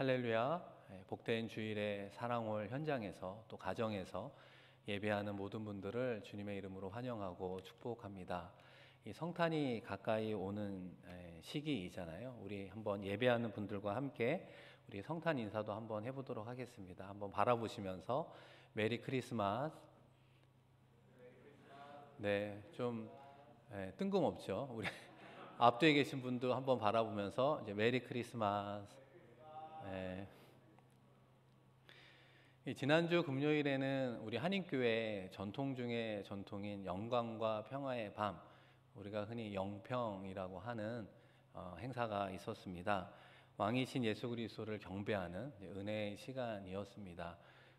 할렐루야. 예, 복된 주일의 사랑홀 현장에서 또 가정에서 예배하는 모든 분들을 주님의 이름으로 환영하고 축복합니다. 이 성탄이 가까이 오는 예, 시기이잖아요. 우리 한번 예배하는 분들과 함께 우리 성탄 인사도 한번 해보도록 하겠습니다. 한번 바라보시면서 메리 크리스마스. 네, 좀 네, 뜬금없죠. 우리 앞뒤에 계신 분도 한번 바라보면서 이제 메리 크리스마스. 네. 지난주 금요일에는 우리 한인교회 전통 중에 전통인 영광과 평화의 밤, 우리가 흔히 영평이라고 하는 어, 행사가 있었습니다. 왕이신 예수 그리스도를 경배하는 은혜의 시간이었습니다.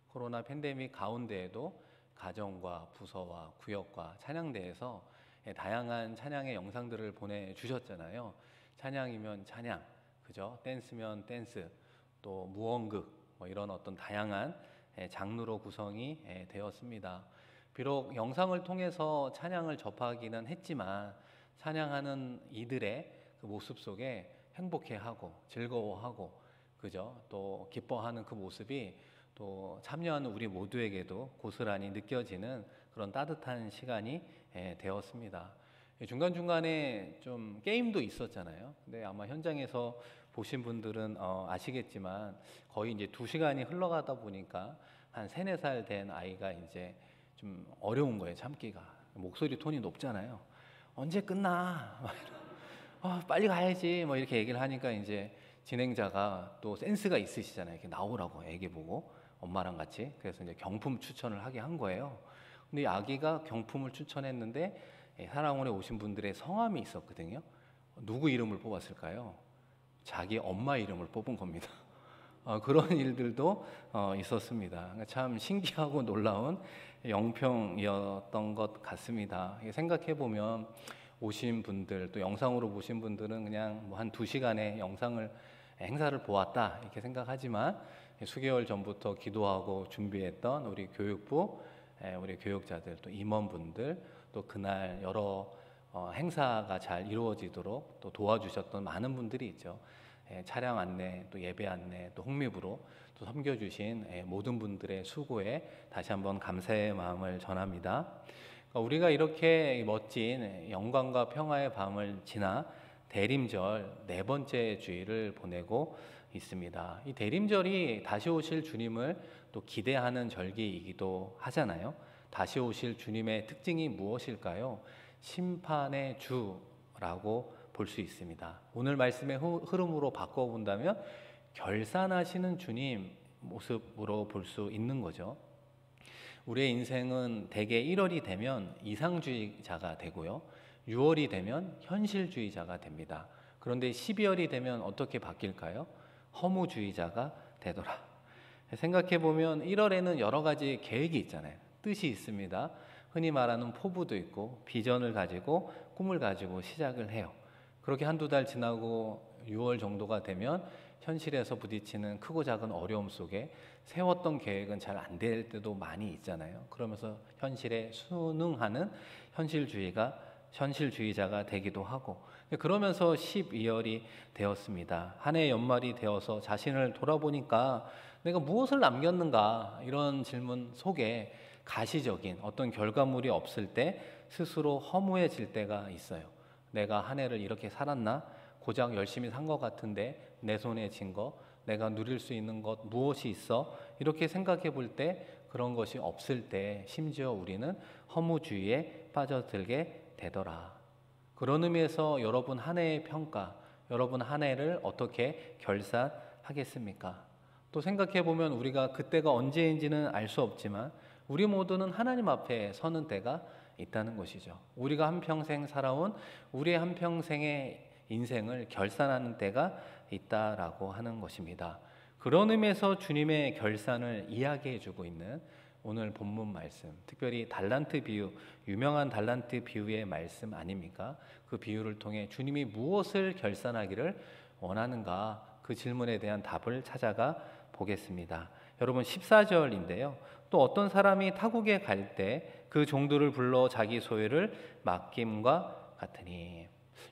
코로나 팬데믹 가운데에도 가정과 부서와 구역과 찬양대에서 예, 다양한 찬양의 영상들을 보내주셨잖아요. 찬양이면 찬양, 그죠? 댄스면 댄스, 또 무언극, 뭐 이런 어떤 다양한 예, 장르로 구성이 예, 되었습니다. 비록 영상을 통해서 찬양을 접하기는 했지만 찬양하는 이들의 그 모습 속에 행복해하고 즐거워하고 그죠? 또 기뻐하는 그 모습이 또 참여하는 우리 모두에게도 고스란히 느껴지는 그런 따뜻한 시간이 예, 되었습니다. 중간중간에 좀 게임도 있었잖아요. 근데 아마 현장에서 보신 분들은 어, 아시겠지만 거의 이제 두 시간이 흘러가다 보니까 한 세네 살 된 아이가 이제 좀 어려운 거예요, 참기가. 목소리 톤이 높잖아요. 언제 끝나? 어, 빨리 가야지. 뭐 이렇게 얘기를 하니까 이제 진행자가 또 센스가 있으시잖아요. 이렇게 나오라고 애기 보고 엄마랑 같이. 그래서 이제 경품 추천을 하게 한 거예요. 근데 아기가 경품을 추천했는데 예, 사랑원에 오신 분들의 성함이 있었거든요. 누구 이름을 뽑았을까요? 자기 엄마 이름을 뽑은 겁니다. 어, 그런 일들도 어, 있었습니다. 그러니까 참 신기하고 놀라운 영평이었던 것 같습니다. 생각해 보면 오신 분들 또 영상으로 보신 분들은 그냥 뭐 한 두 시간의 영상을 행사를 보았다 이렇게 생각하지만 수개월 전부터 기도하고 준비했던 우리 교육부 우리 교육자들 또 임원분들 또 그날 여러 어, 행사가 잘 이루어지도록 또 도와주셨던 많은 분들이 있죠. 예, 차량 안내, 또 예배 안내, 또 홍미부로 또 섬겨주신 예, 모든 분들의 수고에 다시 한번 감사의 마음을 전합니다. 그러니까 우리가 이렇게 멋진 영광과 평화의 밤을 지나 대림절 네 번째 주일을 보내고 있습니다. 이 대림절이 다시 오실 주님을 또 기대하는 절기이기도 하잖아요. 다시 오실 주님의 특징이 무엇일까요? 심판의 주라고 볼 수 있습니다. 오늘 말씀의 흐름으로 바꿔본다면 결산하시는 주님 모습으로 볼 수 있는 거죠. 우리의 인생은 대개 1월이 되면 이상주의자가 되고요. 6월이 되면 현실주의자가 됩니다. 그런데 12월이 되면 어떻게 바뀔까요? 허무주의자가 되더라. 생각해 보면 1월에는 여러 가지 계획이 있잖아요. 뜻이 있습니다. 흔히 말하는 포부도 있고 비전을 가지고 꿈을 가지고 시작을 해요. 그렇게 한두 달 지나고 6월 정도가 되면 현실에서 부딪히는 크고 작은 어려움 속에 세웠던 계획은 잘 안 될 때도 많이 있잖아요. 그러면서 현실에 순응하는 현실주의가 현실주의자가 되기도 하고 그러면서 12월이 되었습니다. 한 해 연말이 되어서 자신을 돌아보니까 내가 무엇을 남겼는가 이런 질문 속에 가시적인 어떤 결과물이 없을 때 스스로 허무해질 때가 있어요. 내가 한 해를 이렇게 살았나? 고작 열심히 산 것 같은데 내 손에 쥔 거, 내가 누릴 수 있는 것 무엇이 있어? 이렇게 생각해 볼 때 그런 것이 없을 때 심지어 우리는 허무주의에 빠져들게 되더라. 그런 의미에서 여러분 한 해의 평가, 여러분 한 해를 어떻게 결산하겠습니까? 또 생각해 보면 우리가 그때가 언제인지는 알 수 없지만 우리 모두는 하나님 앞에 서는 때가 있다는 것이죠. 우리가 한평생 살아온 우리의 한평생의 인생을 결산하는 때가 있다라고 하는 것입니다. 그런 의미에서 주님의 결산을 이야기해 주고 있는 오늘 본문 말씀, 특별히 달란트 비유, 유명한 달란트 비유의 말씀 아닙니까? 그 비유를 통해 주님이 무엇을 결산하기를 원하는가? 그 질문에 대한 답을 찾아가 보겠습니다. 여러분 14절인데요. 또 어떤 사람이 타국에 갈 때 그 종들을 불러 자기 소유를 맡김과 같으니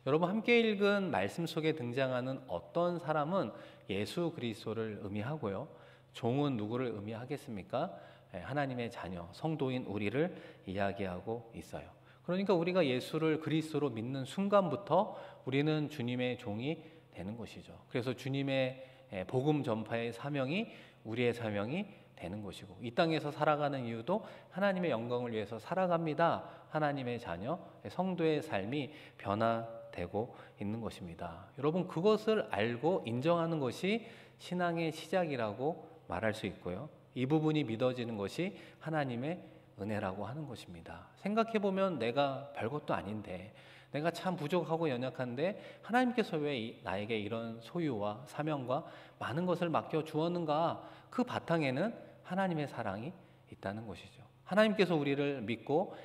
여러분 함께 읽은 말씀 속에 등장하는 어떤 사람은 예수 그리스도를 의미하고요. 종은 누구를 의미하겠습니까? 예, 하나님의 자녀, 성도인 우리를 이야기하고 있어요. 그러니까 우리가 예수를 그리스도로 믿는 순간부터 우리는 주님의 종이 되는 것이죠. 그래서 주님의 예, 복음 전파의 사명이 우리의 사명이 되는 것이고 이 땅에서 살아가는 이유도 하나님의 영광을 위해서 살아갑니다. 하나님의 자녀, 성도의 삶이 변화되고 있는 것입니다. 여러분 그것을 알고 인정하는 것이 신앙의 시작이라고 말할 수 있고요. 이 부분이 믿어지는 것이 하나님의 은혜라고 하는 것입니다. 생각해 보면 내가 별것도 아닌데 내가 참 부족하고 연약한데 하나님께서 왜 나에게 이런 소유와 사명과 많은 것을 맡겨 주었는가? 그 바탕에는 하나님의 사랑이 있다는 것이죠. 하나님께서 우리를 믿고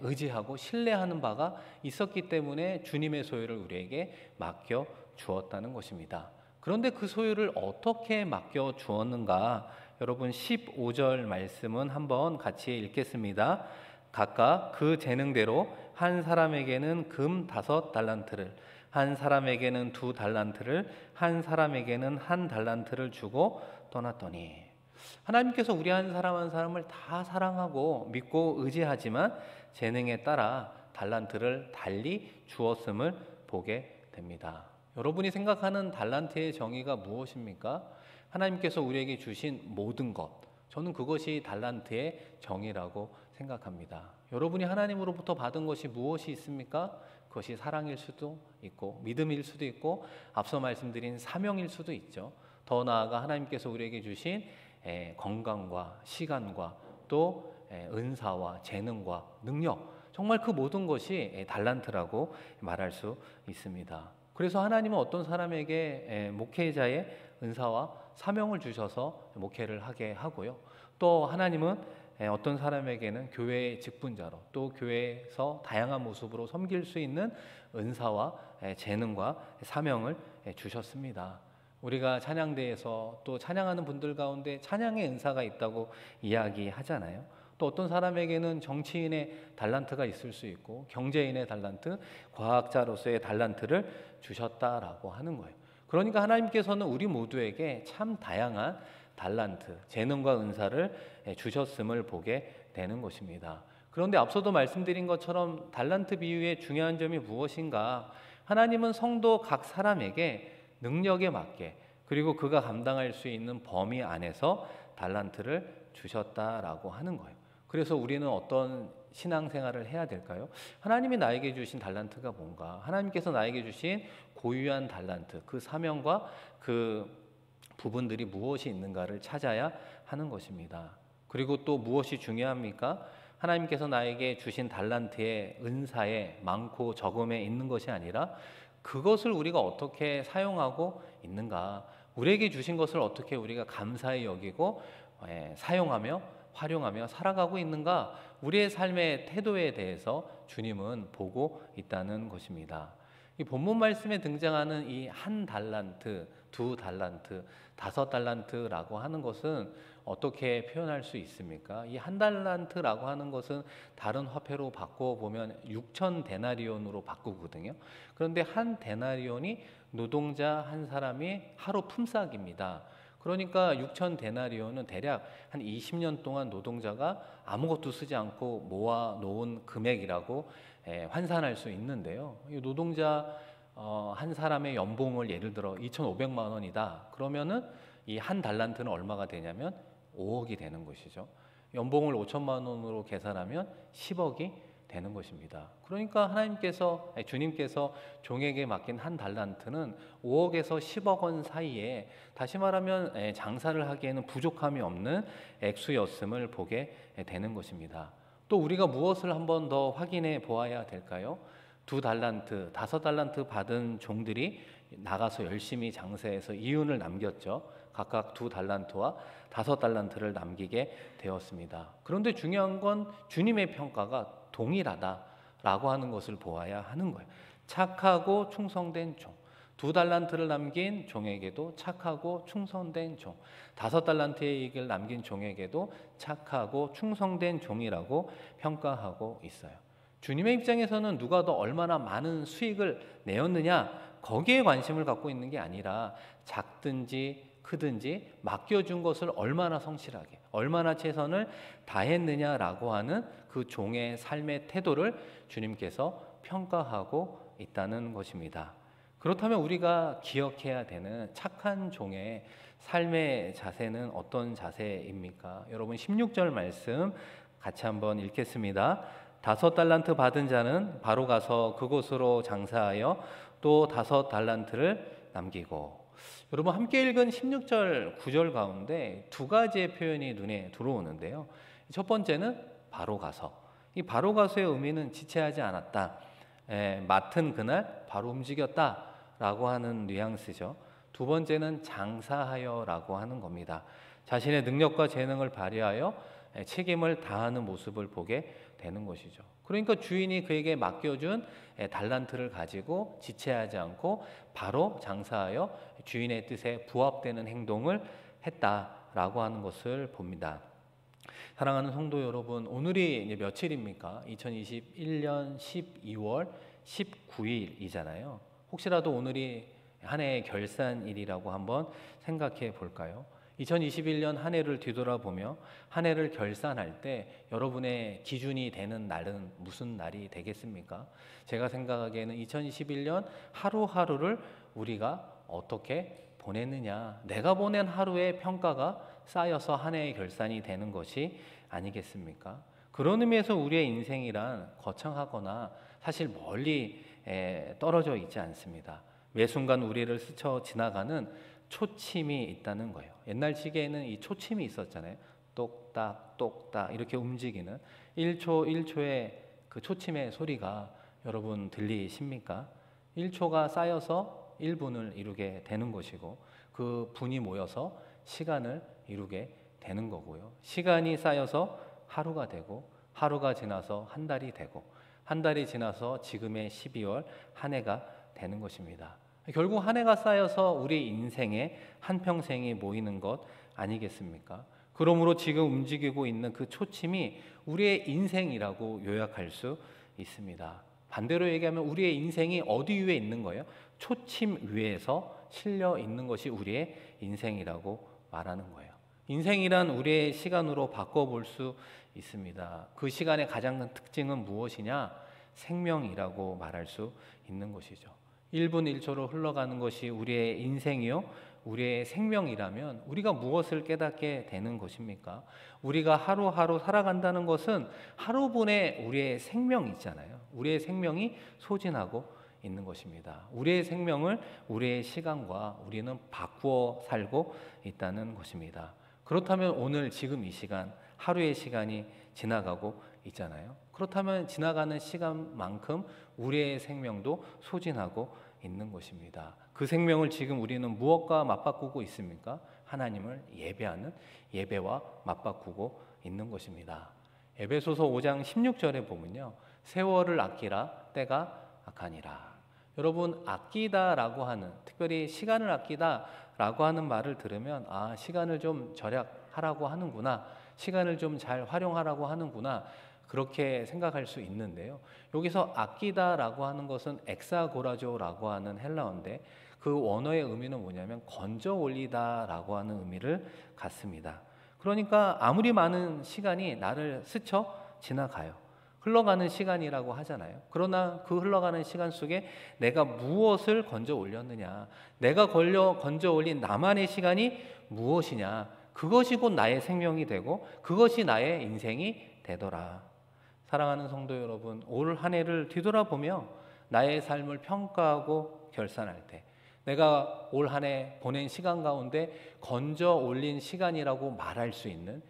의지하고 신뢰하는 바가 있었기 때문에 주님의 소유를 우리에게 맡겨 주었다는 것입니다. 그런데 그 소유를 어떻게 맡겨 주었는가? 여러분 15절 말씀은 한번 같이 읽겠습니다. 각각 그 재능대로 한 사람에게는 금 다섯 달란트를 한 사람에게는 두 달란트를 한 사람에게는 한 달란트를 주고 떠났더니 하나님께서 우리 한 사람 한 사람을 다 사랑하고 믿고 의지하지만 재능에 따라 달란트를 달리 주었음을 보게 됩니다. 여러분이 생각하는 달란트의 정의가 무엇입니까? 하나님께서 우리에게 주신 모든 것. 저는 그것이 달란트의 정의라고 생각합니다. 여러분이 하나님으로부터 받은 것이 무엇이 있습니까? 그것이 사랑일 수도 있고 믿음일 수도 있고 앞서 말씀드린 사명일 수도 있죠. 더 나아가 하나님께서 우리에게 주신 건강과 시간과 또 은사와 재능과 능력 정말 그 모든 것이 달란트라고 말할 수 있습니다. 그래서 하나님은 어떤 사람에게 목회자의 은사와 사명을 주셔서 목회를 하게 하고요. 또 하나님은 어떤 사람에게는 교회의 직분자로 또 교회에서 다양한 모습으로 섬길 수 있는 은사와 재능과 사명을 주셨습니다. 우리가 찬양대에서 또 찬양하는 분들 가운데 찬양의 은사가 있다고 이야기하잖아요. 또 어떤 사람에게는 정치인의 달란트가 있을 수 있고 경제인의 달란트, 과학자로서의 달란트를 주셨다라고 하는 거예요. 그러니까 하나님께서는 우리 모두에게 참 다양한 달란트, 재능과 은사를 주셨음을 보게 되는 것입니다. 그런데 앞서도 말씀드린 것처럼 달란트 비유의 중요한 점이 무엇인가? 하나님은 성도 각 사람에게 능력에 맞게 그리고 그가 감당할 수 있는 범위 안에서 달란트를 주셨다라고 하는 거예요. 그래서 우리는 어떤 신앙생활을 해야 될까요? 하나님이 나에게 주신 달란트가 뭔가? 하나님께서 나에게 주신 고유한 달란트, 그 사명과 그 부분들이 무엇이 있는가를 찾아야 하는 것입니다. 그리고 또 무엇이 중요합니까? 하나님께서 나에게 주신 달란트의 은사에 많고 적음에 있는 것이 아니라 그것을 우리가 어떻게 사용하고 있는가? 우리에게 주신 것을 어떻게 우리가 감사히 여기고 예, 사용하며 활용하며 살아가고 있는가? 우리의 삶의 태도에 대해서 주님은 보고 있다는 것입니다. 이 본문 말씀에 등장하는 이 한 달란트, 두 달란트, 다섯 달란트라고 하는 것은 어떻게 표현할 수 있습니까? 이 한 달란트라고 하는 것은 다른 화폐로 바꿔 보면 6천 데나리온으로 바꾸거든요. 그런데 한 데나리온이 노동자 한 사람이 하루 품삯입니다. 그러니까 6천 데나리온은 대략 한 20년 동안 노동자가 아무것도 쓰지 않고 모아 놓은 금액이라고 환산할 수 있는데요. 노동자 어, 한 사람의 연봉을 예를 들어 2,500만 원이다. 그러면은 이 한 달란트는 얼마가 되냐면 5억이 되는 것이죠. 연봉을 5천만 원으로 계산하면 10억이 되는 것입니다. 그러니까 하나님께서 주님께서 종에게 맡긴 한 달란트는 5억에서 10억 원 사이에 다시 말하면 장사를 하기에는 부족함이 없는 액수였음을 보게 되는 것입니다. 또 우리가 무엇을 한 번 더 확인해 보아야 될까요? 두 달란트, 다섯 달란트 받은 종들이 나가서 열심히 장사해서 이윤을 남겼죠. 각각 두 달란트와 다섯 달란트를 남기게 되었습니다. 그런데 중요한 건 주님의 평가가 동일하다라고 하는 것을 보아야 하는 거예요. 착하고 충성된 종. 두 달란트를 남긴 종에게도 착하고 충성된 종, 다섯 달란트의 이익을 남긴 종에게도 착하고 충성된 종이라고 평가하고 있어요. 주님의 입장에서는 누가 더 얼마나 많은 수익을 내었느냐 거기에 관심을 갖고 있는 게 아니라 작든지 크든지 맡겨준 것을 얼마나 성실하게, 얼마나 최선을 다했느냐라고 하는 그 종의 삶의 태도를 주님께서 평가하고 있다는 것입니다. 그렇다면 우리가 기억해야 되는 착한 종의 삶의 자세는 어떤 자세입니까? 여러분 16절 말씀 같이 한번 읽겠습니다. 다섯 달란트 받은 자는 바로 가서 그곳으로 장사하여 또 다섯 달란트를 남기고 여러분 함께 읽은 16절 9절 가운데 두 가지의 표현이 눈에 들어오는데요. 첫 번째는 바로 가서 이 바로 가서의 의미는 지체하지 않았다. 에, 맡은 그날 바로 움직였다라고 하는 뉘앙스죠. 두 번째는 장사하여라고 하는 겁니다. 자신의 능력과 재능을 발휘하여 책임을 다하는 모습을 보게 되는 것이죠. 그러니까 주인이 그에게 맡겨준 달란트를 가지고 지체하지 않고 바로 장사하여 주인의 뜻에 부합되는 행동을 했다라고 하는 것을 봅니다. 사랑하는 성도 여러분, 오늘이 며칠입니까? 2021년 12월 19일이잖아요. 혹시라도 오늘이 한 해의 결산일이라고 한번 생각해 볼까요? 2021년 한 해를 뒤돌아보며 한 해를 결산할 때 여러분의 기준이 되는 날은 무슨 날이 되겠습니까? 제가 생각하기에는 2021년 하루하루를 우리가 어떻게 보냈느냐, 내가 보낸 하루의 평가가 쌓여서 한 해의 결산이 되는 것이 아니겠습니까? 그런 의미에서 우리의 인생이란 거창하거나 사실 멀리 떨어져 있지 않습니다. 매 순간 우리를 스쳐 지나가는 초침이 있다는 거예요. 옛날 시계에는 이 초침이 있었잖아요. 똑딱 똑딱 이렇게 움직이는 1초 1초의 그 초침의 소리가 여러분 들리십니까? 1초가 쌓여서 1분을 이루게 되는 것이고 그 분이 모여서 시간을 이루게 되는 거고요. 시간이 쌓여서 하루가 되고 하루가 지나서 한 달이 되고 한 달이 지나서 지금의 12월 한 해가 되는 것입니다. 결국 한 해가 쌓여서 우리 인생에 한 평생이 모이는 것 아니겠습니까? 그러므로 지금 움직이고 있는 그 초침이 우리의 인생이라고 요약할 수 있습니다. 반대로 얘기하면 우리의 인생이 어디 위에 있는 거예요? 초침 위에서 실려 있는 것이 우리의 인생이라고 말하는 거예요. 인생이란 우리의 시간으로 바꿔볼 수 있습니다. 그 시간의 가장 큰 특징은 무엇이냐? 생명이라고 말할 수 있는 것이죠. 1분 1초로 흘러가는 것이 우리의 인생이요. 우리의 생명이라면 우리가 무엇을 깨닫게 되는 것입니까? 우리가 하루하루 살아간다는 것은 하루분의 우리의 생명 있잖아요. 우리의 생명이 소진하고 있는 것입니다. 우리의 생명을 우리의 시간과 우리는 바꾸어 살고 있다는 것입니다. 그렇다면 오늘 지금 이 시간 하루의 시간이 지나가고 있잖아요. 그렇다면 지나가는 시간만큼 우리의 생명도 소진하고 있는 것입니다. 그 생명을 지금 우리는 무엇과 맞바꾸고 있습니까? 하나님을 예배하는 예배와 맞바꾸고 있는 것입니다. 에베소서 5장 16절에 보면요. 세월을 아끼라 때가 악하니라. 여러분 아끼다라고 하는 특별히 시간을 아끼다라고 하는 말을 들으면 아 시간을 좀 절약하라고 하는구나 시간을 좀 잘 활용하라고 하는구나 그렇게 생각할 수 있는데요. 여기서 아끼다라고 하는 것은 엑사고라조라고 하는 헬라어인데 그 원어의 의미는 뭐냐면 건져 올리다라고 하는 의미를 갖습니다. 그러니까 아무리 많은 시간이 나를 스쳐 지나가요. 흘러가는 시간이라고 하잖아요. 그러나 그 흘러가는 시간 속에 내가 무엇을 건져 올렸느냐, 내가 걸려 건져 올린 나만의 시간이 무엇이냐, 그것이 곧 나의 생명이 되고 그것이 나의 인생이 되더라. 사랑하는 성도 여러분, 올 한 해를 뒤돌아보며 나의 삶을 평가하고 결산할 때 내가 올 한 해 보낸 시간 가운데 건져 올린 시간이라고 말할 수 있는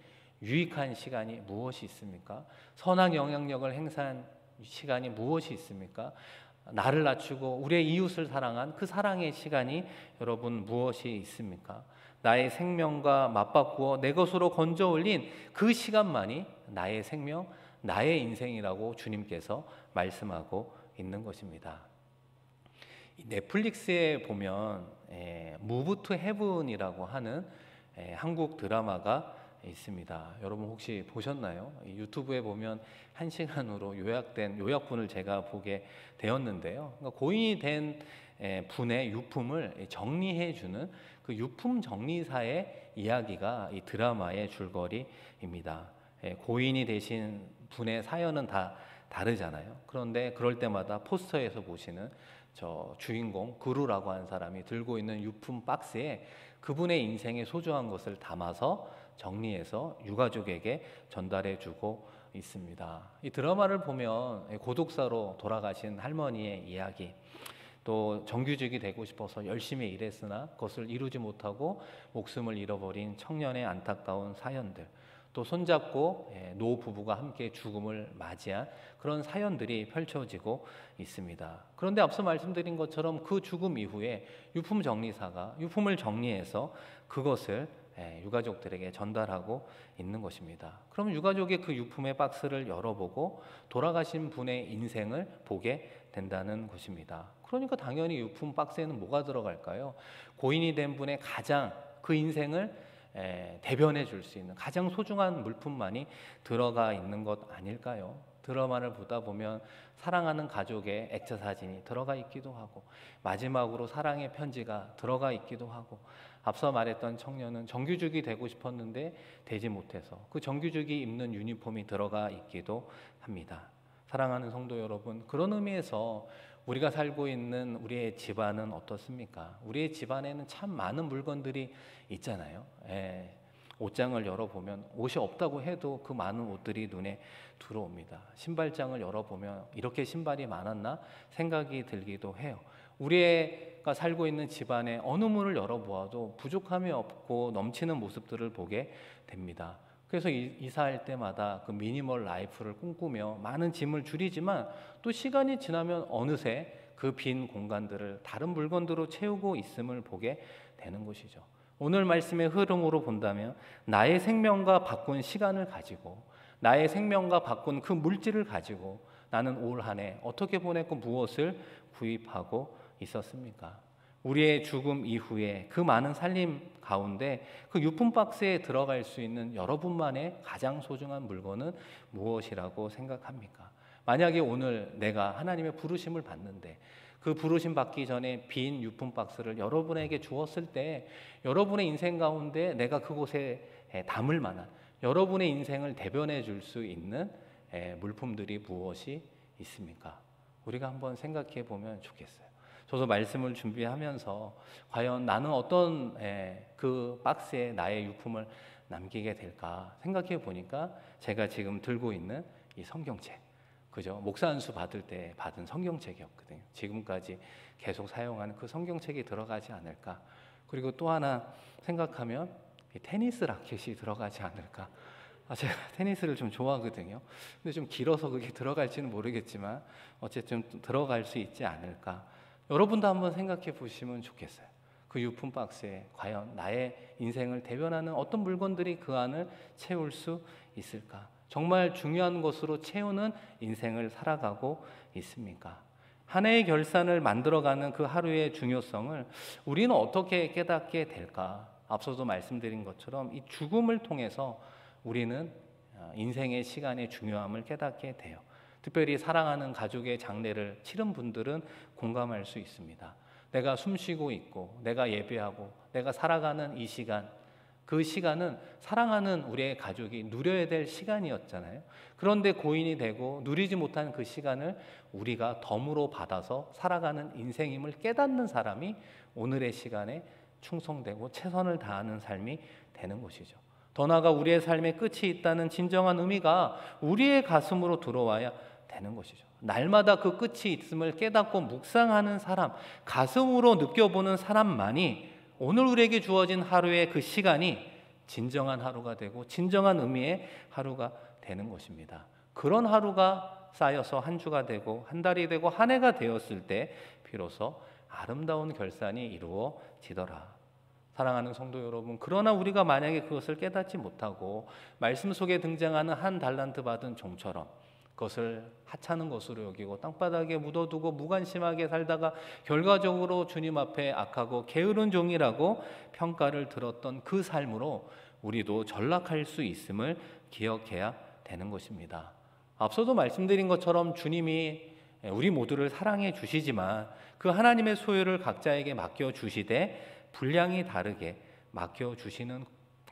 유익한 시간이 무엇이 있습니까? 선한 영향력을 행사한 시간이 무엇이 있습니까? 나를 낮추고 우리의 이웃을 사랑한 그 사랑의 시간이 여러분 무엇이 있습니까? 나의 생명과 맞바꾸어 내 것으로 건져 올린 그 시간만이 나의 생명, 나의 인생이라고 주님께서 말씀하고 있는 것입니다. 넷플릭스에 보면 Move to Heaven이라고 하는 에, 한국 드라마가 있습니다. 여러분 혹시 보셨나요? 유튜브에 보면 한 시간으로 요약된 요약본을 제가 보게 되었는데요. 그러니까 고인이 된 분의 유품을 정리해 주는 그 유품 정리사의 이야기가 이 드라마의 줄거리입니다. 고인이 되신 분의 사연은 다 다르잖아요. 그런데 그럴 때마다 포스터에서 보시는 저 주인공 그루라고 하는 사람이 들고 있는 유품 박스에 그분의 인생에 소중한 것을 담아서 정리해서 유가족에게 전달해 주고 있습니다. 이 드라마를 보면 고독사로 돌아가신 할머니의 이야기, 또 정규직이 되고 싶어서 열심히 일했으나 그것을 이루지 못하고 목숨을 잃어버린 청년의 안타까운 사연들, 또 손잡고 예, 노 부부가 함께 죽음을 맞이한 그런 사연들이 펼쳐지고 있습니다. 그런데 앞서 말씀드린 것처럼 그 죽음 이후에 유품 정리사가 유품을 정리해서 그것을 예, 유가족들에게 전달하고 있는 것입니다. 그럼 유가족의 그 유품의 박스를 열어보고 돌아가신 분의 인생을 보게 된다는 것입니다. 그러니까 당연히 유품 박스에는 뭐가 들어갈까요? 고인이 된 분의 가장 그 인생을 대변해 줄 수 있는 가장 소중한 물품만이 들어가 있는 것 아닐까요? 드라마를 보다 보면 사랑하는 가족의 액자 사진이 들어가 있기도 하고 마지막으로 사랑의 편지가 들어가 있기도 하고 앞서 말했던 청년은 정규직이 되고 싶었는데 되지 못해서 그 정규직이 입는 유니폼이 들어가 있기도 합니다. 사랑하는 성도 여러분, 그런 의미에서 우리가 살고 있는 우리의 집안은 어떻습니까? 우리의 집안에는 참 많은 물건들이 있잖아요. 예. 옷장을 열어보면 옷이 없다고 해도 그 많은 옷들이 눈에 들어옵니다. 신발장을 열어보면 이렇게 신발이 많았나 생각이 들기도 해요. 우리가 살고 있는 집안에 어느 문을 열어보아도 부족함이 없고 넘치는 모습들을 보게 됩니다. 그래서 이사할 때마다 그 미니멀 라이프를 꿈꾸며 많은 짐을 줄이지만 또 시간이 지나면 어느새 그 빈 공간들을 다른 물건들로 채우고 있음을 보게 되는 것이죠. 오늘 말씀의 흐름으로 본다면 나의 생명과 바꾼 시간을 가지고 나의 생명과 바꾼 그 물질을 가지고 나는 올 한 해 어떻게 보냈고 무엇을 구입하고 있었습니까? 우리의 죽음 이후에 그 많은 살림 가운데 그 유품 박스에 들어갈 수 있는 여러분만의 가장 소중한 물건은 무엇이라고 생각합니까? 만약에 오늘 내가 하나님의 부르심을 받는데 그 부르심 받기 전에 빈 유품 박스를 여러분에게 주었을 때 여러분의 인생 가운데 내가 그곳에 담을 만한 여러분의 인생을 대변해 줄 수 있는 물품들이 무엇이 있습니까? 우리가 한번 생각해 보면 좋겠어요. 저도 말씀을 준비하면서 과연 나는 어떤 그 박스에 나의 유품을 남기게 될까 생각해 보니까 제가 지금 들고 있는 이 성경책 그죠? 목사 안수 받을 때 받은 성경책이었거든요. 지금까지 계속 사용하는 그 성경책이 들어가지 않을까. 그리고 또 하나 생각하면 테니스 라켓이 들어가지 않을까. 아, 제가 테니스를 좀 좋아하거든요. 근데 좀 길어서 그게 들어갈지는 모르겠지만 어쨌든 들어갈 수 있지 않을까. 여러분도 한번 생각해 보시면 좋겠어요. 그 유품 박스에 과연 나의 인생을 대변하는 어떤 물건들이 그 안을 채울 수 있을까? 정말 중요한 것으로 채우는 인생을 살아가고 있습니까? 한 해의 결산을 만들어가는 그 하루의 중요성을 우리는 어떻게 깨닫게 될까? 앞서도 말씀드린 것처럼 이 죽음을 통해서 우리는 어, 인생의 시간의 중요함을 깨닫게 돼요. 특별히 사랑하는 가족의 장례를 치른 분들은 공감할 수 있습니다. 내가 숨 쉬고 있고, 내가 예배하고, 내가 살아가는 이 시간, 그 시간은 사랑하는 우리의 가족이 누려야 될 시간이었잖아요. 그런데 고인이 되고 누리지 못한 그 시간을 우리가 덤으로 받아서 살아가는 인생임을 깨닫는 사람이 오늘의 시간에 충성되고 최선을 다하는 삶이 되는 것이죠. 더 나아가 우리의 삶의 끝이 있다는 진정한 의미가 우리의 가슴으로 들어와야 되는 것이죠. 날마다 그 끝이 있음을 깨닫고 묵상하는 사람, 가슴으로 느껴보는 사람만이 오늘 우리에게 주어진 하루의 그 시간이 진정한 하루가 되고 진정한 의미의 하루가 되는 것입니다. 그런 하루가 쌓여서 한 주가 되고 한 달이 되고 한 해가 되었을 때 비로소 아름다운 결산이 이루어지더라. 사랑하는 성도 여러분, 그러나 우리가 만약에 그것을 깨닫지 못하고 말씀 속에 등장하는 한 달란트 받은 종처럼 그것을 하찮은 것으로 여기고 땅바닥에 묻어두고 무관심하게 살다가 결과적으로 주님 앞에 악하고 게으른 종이라고 평가를 들었던 그 삶으로 우리도 전락할 수 있음을 기억해야 되는 것입니다. 앞서도 말씀드린 것처럼 주님이 우리 모두를 사랑해 주시지만 그 하나님의 소유를 각자에게 맡겨 주시되 분량이 다르게 맡겨 주시는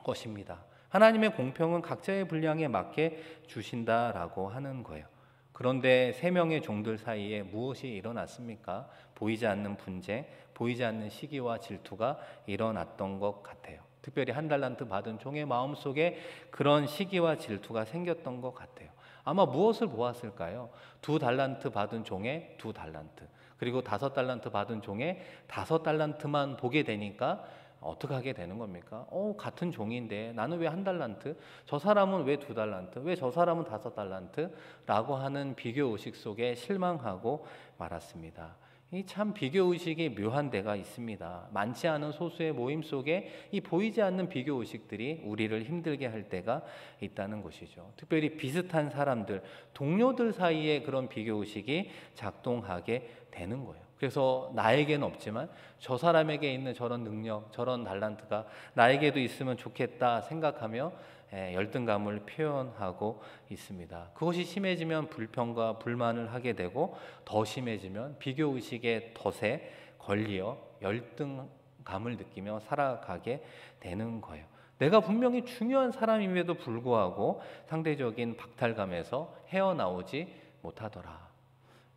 것입니다. 하나님의 공평은 각자의 분량에 맞게 주신다라고 하는 거예요. 그런데 세 명의 종들 사이에 무엇이 일어났습니까? 보이지 않는 분쟁, 보이지 않는 시기와 질투가 일어났던 것 같아요. 특별히 한 달란트 받은 종의 마음 속에 그런 시기와 질투가 생겼던 것 같아요. 아마 무엇을 보았을까요? 두 달란트 받은 종의 두 달란트, 그리고 다섯 달란트 받은 종의 다섯 달란트만 보게 되니까 어떻게 하게 되는 겁니까? 어, 같은 종인데 나는 왜 한 달란트? 저 사람은 왜 두 달란트? 왜 저 사람은 다섯 달란트? 라고 하는 비교 의식 속에 실망하고 말았습니다. 이참 비교 의식이 묘한 데가 있습니다. 많지 않은 소수의 모임 속에 이 보이지 않는 비교 의식들이 우리를 힘들게 할 때가 있다는 것이죠. 특별히 비슷한 사람들, 동료들 사이에 그런 비교 의식이 작동하게 되는 거예요. 그래서 나에게는 없지만 저 사람에게 있는 저런 능력, 저런 달란트가 나에게도 있으면 좋겠다 생각하며 예, 열등감을 표현하고 있습니다. 그것이 심해지면 불평과 불만을 하게 되고 더 심해지면 비교 의식의 덫에 걸리어 열등감을 느끼며 살아가게 되는 거예요. 내가 분명히 중요한 사람임에도 불구하고 상대적인 박탈감에서 헤어나오지 못하더라.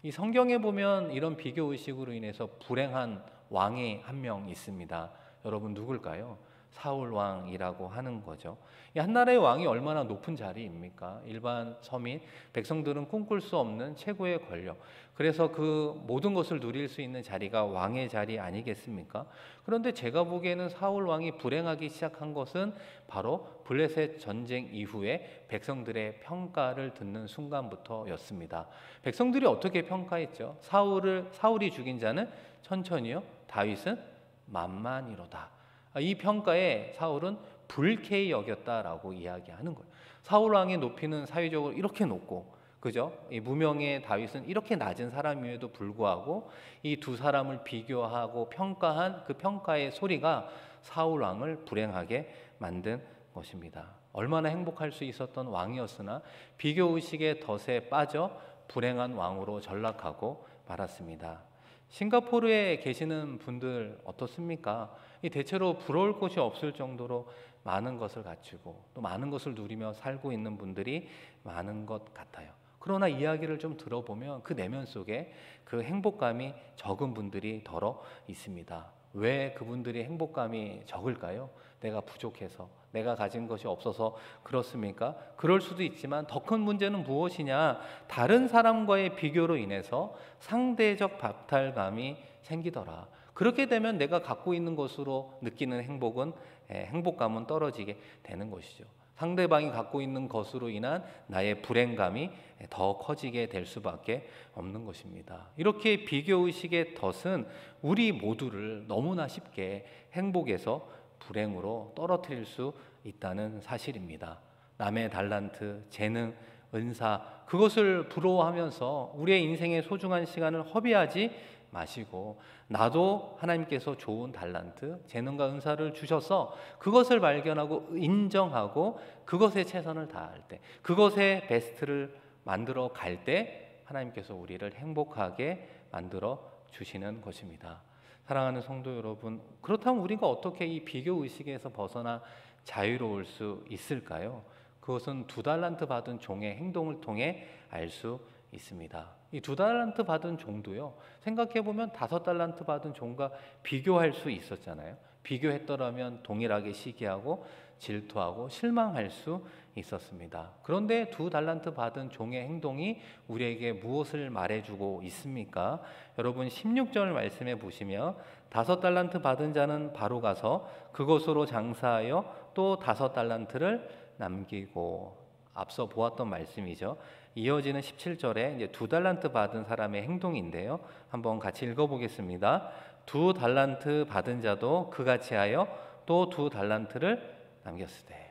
이 성경에 보면 이런 비교 의식으로 인해서 불행한 왕이 한 명 있습니다. 여러분 누굴까요? 사울 왕이라고 하는 거죠. 한 나라의 왕이 얼마나 높은 자리입니까? 일반 서민 백성들은 꿈꿀 수 없는 최고의 권력. 그래서 그 모든 것을 누릴 수 있는 자리가 왕의 자리 아니겠습니까? 그런데 제가 보기에는 사울 왕이 불행하기 시작한 것은 바로 블레셋 전쟁 이후에 백성들의 평가를 듣는 순간부터였습니다. 백성들이 어떻게 평가했죠? 사울을 사울이 죽인 자는 천천히요, 다윗은 만만이로다. 이 평가에 사울은 불쾌히 여겼다라고 이야기하는 거예요. 사울 왕의 높이는 사회적으로 이렇게 높고 그죠? 이 무명의 다윗은 이렇게 낮은 사람임에도 불구하고 이 두 사람을 비교하고 평가한 그 평가의 소리가 사울 왕을 불행하게 만든 것입니다. 얼마나 행복할 수 있었던 왕이었으나 비교 의식의 덫에 빠져 불행한 왕으로 전락하고 말았습니다. 싱가포르에 계시는 분들 어떻습니까? 이 대체로 부러울 곳이 없을 정도로 많은 것을 갖추고 또 많은 것을 누리며 살고 있는 분들이 많은 것 같아요. 그러나 이야기를 좀 들어보면 그 내면 속에 그 행복감이 적은 분들이 더러 있습니다. 왜 그분들이 행복감이 적을까요? 내가 부족해서, 내가 가진 것이 없어서 그렇습니까? 그럴 수도 있지만 더 큰 문제는 무엇이냐? 다른 사람과의 비교로 인해서 상대적 박탈감이 생기더라. 그렇게 되면 내가 갖고 있는 것으로 느끼는 행복은 예, 행복감은 떨어지게 되는 것이죠. 상대방이 갖고 있는 것으로 인한 나의 불행감이 더 커지게 될 수밖에 없는 것입니다. 이렇게 비교 의식의 덫은 우리 모두를 너무나 쉽게 행복에서 불행으로 떨어뜨릴 수 있다는 사실입니다. 남의 달란트, 재능, 은사 그것을 부러워하면서 우리의 인생의 소중한 시간을 허비하지 마시고 나도 하나님께서 좋은 달란트, 재능과 은사를 주셔서 그것을 발견하고 인정하고 그것에 최선을 다할 때, 그것에 베스트를 만들어 갈 때 하나님께서 우리를 행복하게 만들어 주시는 것입니다. 사랑하는 성도 여러분, 그렇다면 우리가 어떻게 이 비교 의식에서 벗어나 자유로울 수 있을까요? 그것은 두 달란트 받은 종의 행동을 통해 알 수 있습니다. 이 두 달란트 받은 종도요. 생각해 보면 다섯 달란트 받은 종과 비교할 수 있었잖아요. 비교했더라면 동일하게 시기하고 질투하고 실망할 수 있었습니다. 그런데 두 달란트 받은 종의 행동이 우리에게 무엇을 말해주고 있습니까? 여러분 16절 말씀에 보시면 다섯 달란트 받은 자는 바로 가서 그곳으로 장사하여 또 다섯 달란트를 남기고 앞서 보았던 말씀이죠. 이어지는 17절에 이제 두 달란트 받은 사람의 행동인데요. 한번 같이 읽어보겠습니다. 두 달란트 받은 자도 그같이 하여 또 두 달란트를 남겼으되.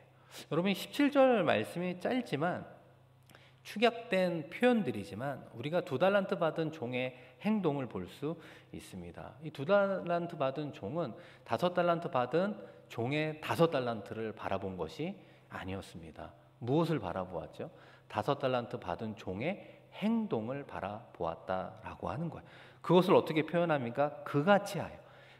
여러분 17절 말씀이 짧지만 축약된 표현들이지만 우리가 두 달란트 받은 종의 행동을 볼 수 있습니다. 이 두 달란트 받은 종은 다섯 달란트 받은 종의 다섯 달란트를 바라본 것이 아니었습니다. 무엇을 바라보았죠? 다섯 달란트 받은 종의 행동을 바라보았다라고 하는 거예요. 그것을 어떻게 표현합니까? 그같이 하여.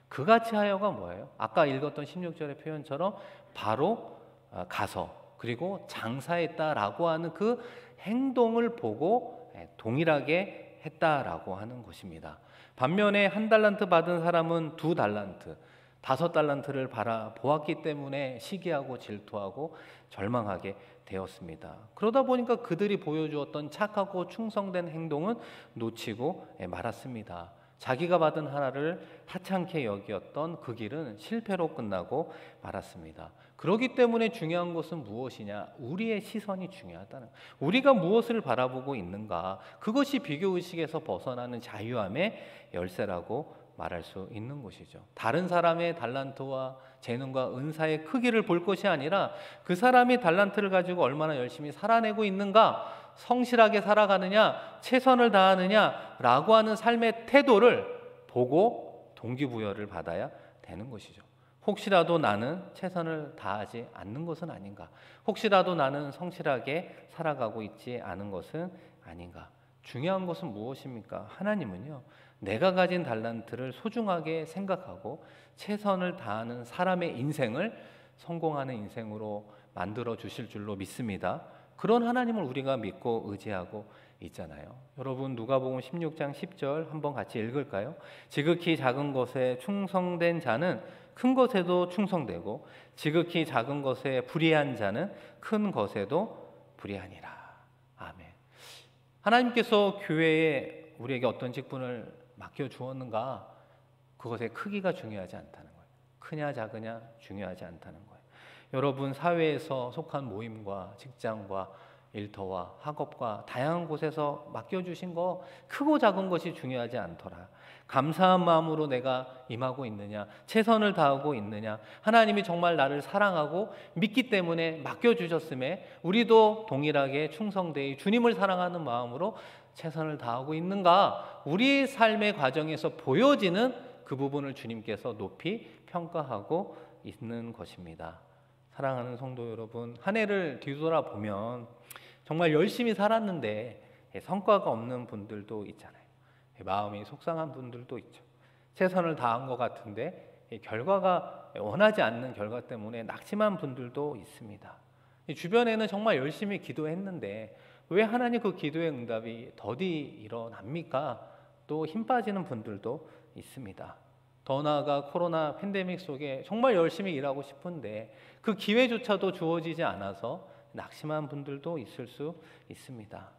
그같이 하여가 뭐예요? 아까 읽었던 16절의 표현처럼 바로 어, 가서 그리고 장사했다라고 하는 그 행동을 보고 예, 동일하게 했다라고 하는 것입니다. 반면에 한 달란트 받은 사람은 두 달란트, 다섯 달란트를 바라 보았기 때문에 시기하고 질투하고 절망하게 되었습니다. 그러다 보니까 그들이 보여주었던 착하고 충성된 행동은 놓치고 예, 말았습니다. 자기가 받은 하나를 하찮게 여기었던 그 길은 실패로 끝나고 말았습니다. 그러기 때문에 중요한 것은 무엇이냐? 우리의 시선이 중요하다는. 우리가 무엇을 바라보고 있는가? 그것이 비교 의식에서 벗어나는 자유함의 열쇠라고 말할 수 있는 것이죠. 다른 사람의 달란트와 재능과 은사의 크기를 볼 것이 아니라 그 사람이 달란트를 가지고 얼마나 열심히 살아내고 있는가, 성실하게 살아가느냐, 최선을 다하느냐라고 하는 삶의 태도를 보고 동기부여를 받아야 되는 것이죠. 혹시라도 나는 최선을 다하지 않는 것은 아닌가? 혹시라도 나는 성실하게 살아가고 있지 않은 것은 아닌가? 중요한 것은 무엇입니까? 하나님은요, 내가 가진 달란트를 소중하게 생각하고 최선을 다하는 사람의 인생을 성공하는 인생으로 만들어 주실 줄로 믿습니다. 그런 하나님을 우리가 믿고 의지하고 있잖아요. 여러분 누가복음 16장 10절 한번 같이 읽을까요? 지극히 작은 것에 충성된 자는 큰 것에도 충성되고 지극히 작은 것에 불의한 자는 큰 것에도 불의하니라. 아멘. 하나님께서 교회에 우리에게 어떤 직분을 맡겨 주었는가? 그것의 크기가 중요하지 않다는 거예요. 크냐 작으냐 중요하지 않다는 거예요. 여러분 사회에서 속한 모임과 직장과 일터와 학업과 다양한 곳에서 맡겨 주신 거 크고 작은 것이 중요하지 않더라. 감사한 마음으로 내가 임하고 있느냐, 최선을 다하고 있느냐, 하나님이 정말 나를 사랑하고 믿기 때문에 맡겨주셨음에 우리도 동일하게 충성되이 주님을 사랑하는 마음으로 최선을 다하고 있는가, 우리의 삶의 과정에서 보여지는 그 부분을 주님께서 높이 평가하고 있는 것입니다. 사랑하는 성도 여러분, 한 해를 뒤돌아보면 정말 열심히 살았는데 성과가 없는 분들도 있잖아요. 마음이 속상한 분들도 있죠. 최선을 다한 것 같은데 결과가 원하지 않는 결과 때문에 낙심한 분들도 있습니다. 주변에는 정말 열심히 기도했는데 왜 하나님 그 기도의 응답이 더디 일어납니까? 또 힘 빠지는 분들도 있습니다. 더 나아가 코로나 팬데믹 속에 정말 열심히 일하고 싶은데 그 기회조차도 주어지지 않아서 낙심한 분들도 있을 수 있습니다.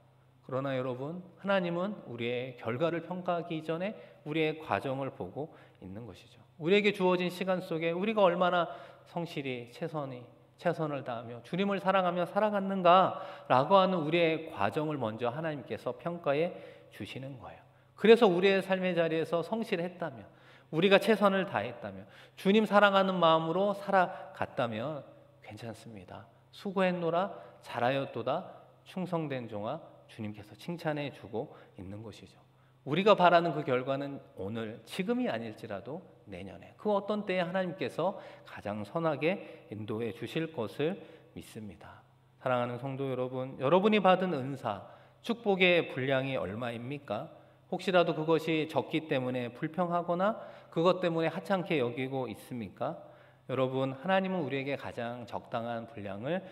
그러나 여러분, 하나님은 우리의 결과를 평가하기 이전에 우리의 과정을 보고 있는 것이죠. 우리에게 주어진 시간 속에 우리가 얼마나 성실히 최선이 최선을 다하며 주님을 사랑하며 살아갔는가라고 하는 우리의 과정을 먼저 하나님께서 평가해 주시는 거예요. 그래서 우리의 삶의 자리에서 성실했다면 우리가 최선을 다했다면 주님 사랑하는 마음으로 살아갔다면 괜찮습니다. 수고했노라 잘하였도다 충성된 종아 주님께서 칭찬해 주고 있는 것이죠. 우리가 바라는 그 결과는 오늘 지금이 아닐지라도 내년에 그 어떤 때에 하나님께서 가장 선하게 인도해 주실 것을 믿습니다. 사랑하는 성도 여러분, 여러분이 받은 은사, 축복의 분량이 얼마입니까? 혹시라도 그것이 적기 때문에 불평하거나 그것 때문에 하찮게 여기고 있습니까? 여러분, 하나님은 우리에게 가장 적당한 분량을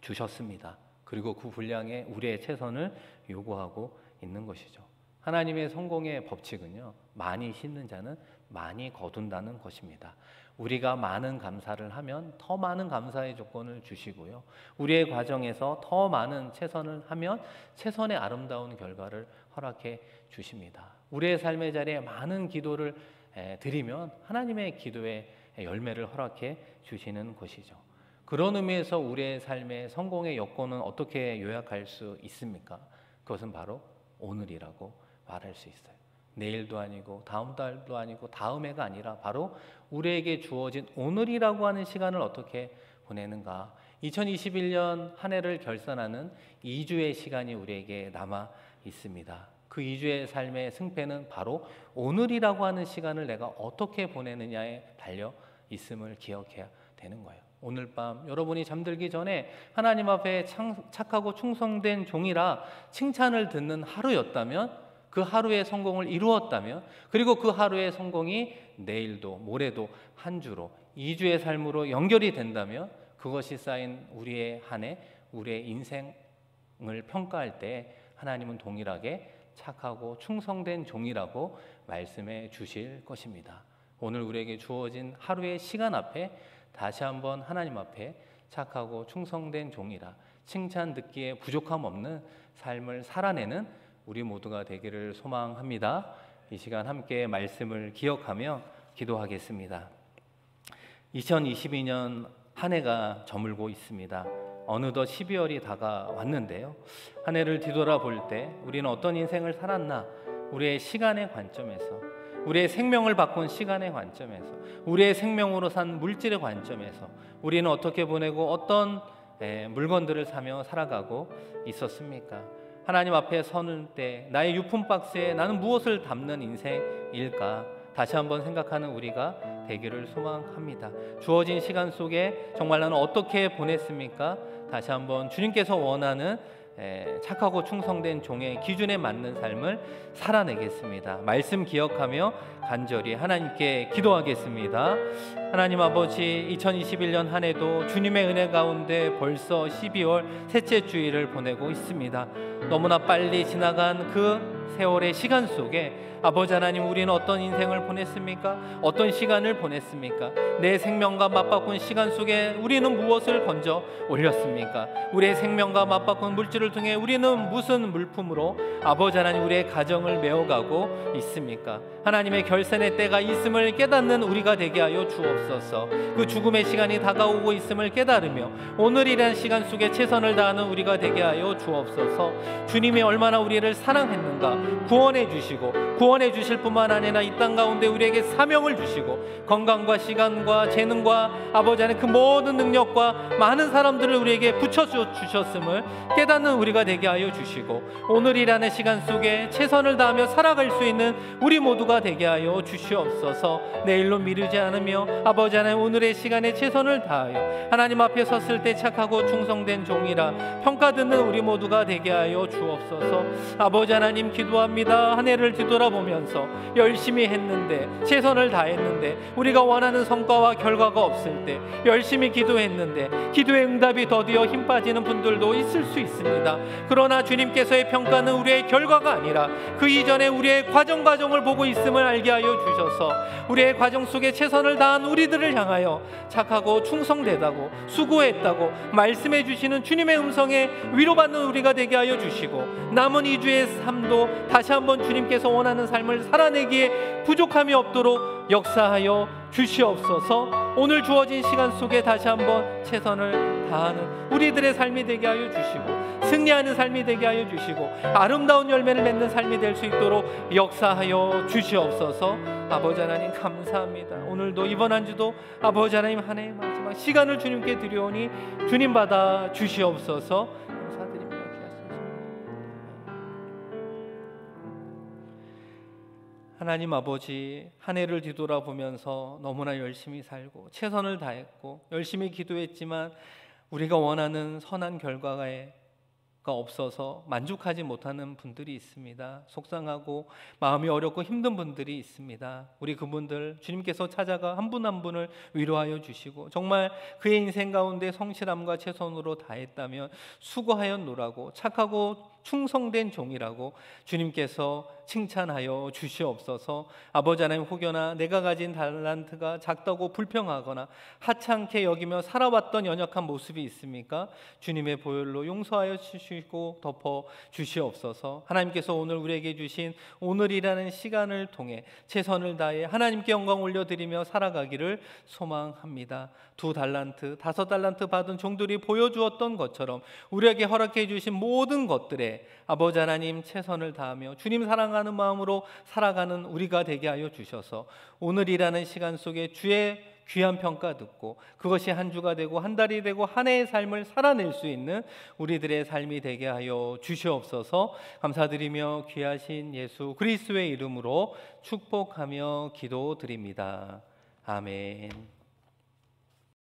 주셨습니다. 그리고 그 분량에 우리의 최선을 요구하고 있는 것이죠. 하나님의 성공의 법칙은요, 많이 씻는 자는 많이 거둔다는 것입니다. 우리가 많은 감사를 하면 더 많은 감사의 조건을 주시고요. 우리의 과정에서 더 많은 최선을 하면 최선의 아름다운 결과를 허락해 주십니다. 우리의 삶의 자리에 많은 기도를 드리면 하나님의 기도의 열매를 허락해 주시는 것이죠. 그런 의미에서 우리의 삶의 성공의 여건은 어떻게 요약할 수 있습니까? 그것은 바로 오늘이라고 말할 수 있어요. 내일도 아니고 다음 달도 아니고 다음 해가 아니라 바로 우리에게 주어진 오늘이라고 하는 시간을 어떻게 보내는가. 2021년 한 해를 결산하는 2주의 시간이 우리에게 남아 있습니다. 그 2주의 삶의 승패는 바로 오늘이라고 하는 시간을 내가 어떻게 보내느냐에 달려 있음을 기억해야 되는 거예요. 오늘 밤 여러분이 잠들기 전에 하나님 앞에 착하고 충성된 종이라 칭찬을 듣는 하루였다면 그 하루의 성공을 이루었다면 그리고 그 하루의 성공이 내일도 모레도 한 주로 2주의 삶으로 연결이 된다면 그것이 쌓인 우리의 한 해, 우리의 인생을 평가할 때 하나님은 동일하게 착하고 충성된 종이라고 말씀해 주실 것입니다. 오늘 우리에게 주어진 하루의 시간 앞에 다시 한번 하나님 앞에 착하고 충성된 종이라 칭찬 듣기에 부족함 없는 삶을 살아내는 우리 모두가 되기를 소망합니다. 이 시간 함께 말씀을 기억하며 기도하겠습니다. 2022년 한 해가 저물고 있습니다. 어느덧 12월이 다가왔는데요. 한 해를 뒤돌아볼 때 우리는 어떤 인생을 살았나? 우리의 시간의 관점에서 우리의 생명을 바꾼 시간의 관점에서 우리의 생명으로 산 물질의 관점에서 우리는 어떻게 보내고 어떤 물건들을 사며 살아가고 있었습니까? 하나님 앞에 서는 때 나의 유품 박스에 나는 무엇을 담는 인생일까? 다시 한번 생각하는 우리가 되기를 소망합니다. 주어진 시간 속에 정말 나는 어떻게 보냈습니까? 다시 한번 주님께서 원하는 착하고 충성된 종의 기준에 맞는 삶을 살아내겠습니다. 말씀 기억하며 간절히 하나님께 기도하겠습니다. 하나님 아버지 2021년 한 해도 주님의 은혜 가운데 벌써 12월 셋째 주일을 보내고 있습니다. 너무나 빨리 지나간 그 세월의 시간 속에 아버지 하나님 우리는 어떤 인생을 보냈습니까? 어떤 시간을 보냈습니까? 내 생명과 맞바꾼 시간 속에 우리는 무엇을 건져 올렸습니까? 우리의 생명과 맞바꾼 물질을 통해 우리는 무슨 물품으로 아버지 하나님 우리의 가정을 메워가고 있습니까? 하나님의 결산의 때가 있음을 깨닫는 우리가 되게 하여 주옵소서. 그 죽음의 시간이 다가오고 있음을 깨달으며 오늘이란 시간 속에 최선을 다하는 우리가 되게 하여 주옵소서. 주님이 얼마나 우리를 사랑했는가 구원해 주시고 구원해 주실 뿐만 아니라 이 땅 가운데 우리에게 사명을 주시고 건강과 시간과 재능과 아버지 안에 그 모든 능력과 많은 사람들을 우리에게 붙여 주셨음을 깨닫는 우리가 되게 하여 주시고 오늘이라는 시간 속에 최선을 다하며 살아갈 수 있는 우리 모두가 되게 하여 주시옵소서 내일로 미루지 않으며 아버지 하나님 오늘의 시간에 최선을 다하여 하나님 앞에 섰을 때 착하고 충성된 종이라 평가 듣는 우리 모두가 되게 하여 주옵소서 아버지 하나님 기도합니다 한 해를 뒤돌아보면서 열심히 했는데 최선을 다했는데 우리가 원하는 성과와 결과가 없을 때 열심히 기도했는데 기도의 응답이 더디어 힘 빠지는 분들도 있을 수 있습니다. 그러나 주님께서의 평가는 우리의 결과가 아니라 그 이전에 우리의 과정 과정을 보고 있음을 알게 하여 주셔서 우리의 과정 속에 최선을 다한 우리 들을 향하여 착하고 충성되다고 수고했다고 말씀해 주시는 주님의 음성에 위로받는 우리가 되게 하여 주시고 남은 이 주의 삶도 다시 한번 주님께서 원하는 삶을 살아내기에 부족함이 없도록 역사하여 주시옵소서. 오늘 주어진 시간 속에 다시 한번 최선을 다하는 우리들의 삶이 되게 하여 주시고 승리하는 삶이 되게 하여 주시고 아름다운 열매를 맺는 삶이 될 수 있도록 역사하여 주시옵소서. 아버지 하나님 감사합니다. 오늘도 이번 한 주도 아버지 하나님 한 해의 마지막 시간을 주님께 드려오니 주님 받아 주시옵소서. 하나님 아버지 한 해를 뒤돌아보면서 너무나 열심히 살고 최선을 다했고 열심히 기도했지만 우리가 원하는 선한 결과 가 없어서 만족하지 못하는 분들이 있습니다. 속상하고 마음이 어렵고 힘든 분들이 있습니다. 우리 그분들 주님께서 찾아가 한 분한 한 분을 위로하여 주시고 정말 그의 인생 가운데 성실함과 최선으로 다했다면 수고하였노라고 착하고 충성된 종이라고 주님께서 칭찬하여 주시옵소서. 아버지 하나님 혹여나 내가 가진 달란트가 작다고 불평하거나 하찮게 여기며 살아왔던 연약한 모습이 있습니까? 주님의 보혈로 용서하여 주시고 덮어 주시옵소서. 하나님께서 오늘 우리에게 주신 오늘이라는 시간을 통해 최선을 다해 하나님께 영광 올려드리며 살아가기를 소망합니다. 두 달란트, 다섯 달란트 받은 종들이 보여주었던 것처럼 우리에게 허락해 주신 모든 것들에 아버지 하나님 최선을 다하며 주님 사랑하는 마음으로 살아가는 우리가 되게 하여 주셔서 오늘이라는 시간 속에 주의 귀한 평가 듣고 그것이 한 주가 되고 한 달이 되고 한 해의 삶을 살아낼 수 있는 우리들의 삶이 되게 하여 주시옵소서 감사드리며 귀하신 예수 그리스도의 이름으로 축복하며 기도드립니다. 아멘.